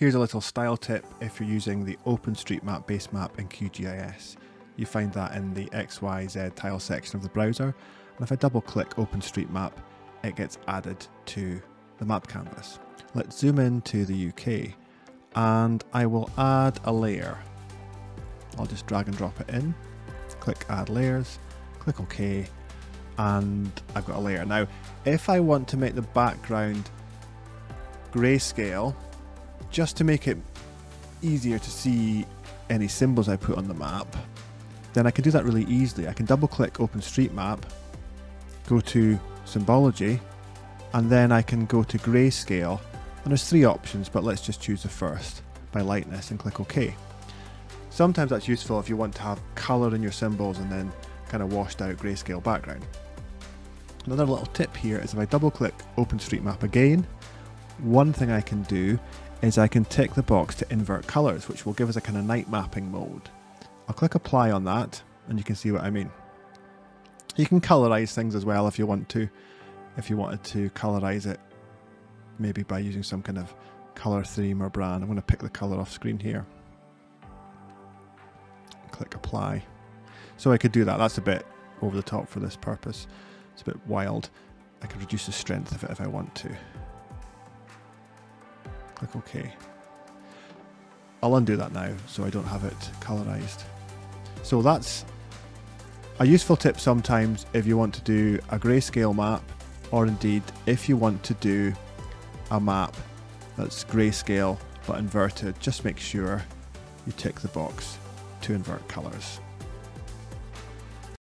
Here's a little style tip if you're using the OpenStreetMap base map in QGIS. You find that in the XYZ tile section of the browser, and if I double click OpenStreetMap, it gets added to the map canvas. Let's zoom in to the UK, and I will add a layer. I'll just drag and drop it in, click Add Layers, click OK, and I've got a layer. Now, if I want to make the background grayscale, just to make it easier to see any symbols I put on the map, then I can do that really easily. I can double click OpenStreetMap, go to Symbology, and then I can go to Grayscale. And there's three options, but let's just choose the first by lightness and click OK. Sometimes that's useful if you want to have colour in your symbols and then kind of washed out grayscale background. Another little tip here is if I double click OpenStreetMap again, one thing I can do is I can tick the box to invert colors, which will give us a kind of night mapping mode. I'll click apply on that and you can see what I mean. You can colorize things as well if you want to. If you wanted to colorize it, maybe by using some kind of color theme or brand. I'm going to pick the color off screen here. Click apply. So I could do that. That's a bit over the top for this purpose. It's a bit wild. I could reduce the strength of it if I want to. Click OK. I'll undo that now so I don't have it colorized. So that's a useful tip sometimes if you want to do a grayscale map or indeed if you want to do a map that's grayscale but inverted, just make sure you tick the box to invert colors.